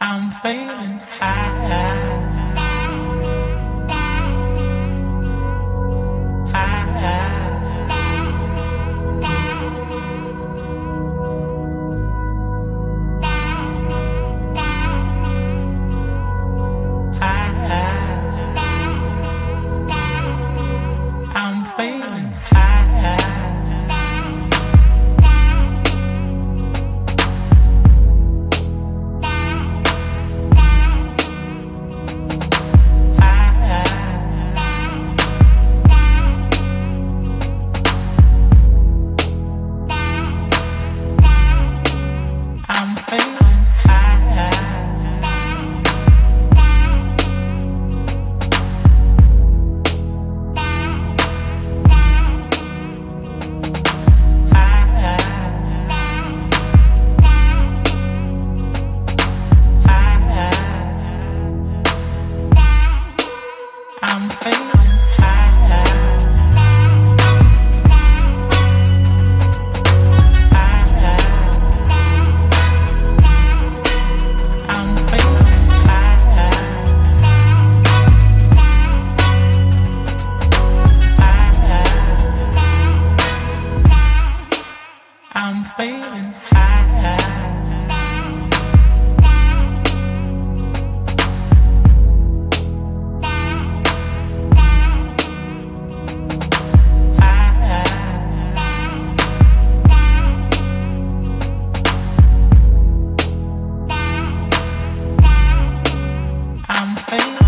I'm feeling high. feeling I'm free. feeling high. I'm feeling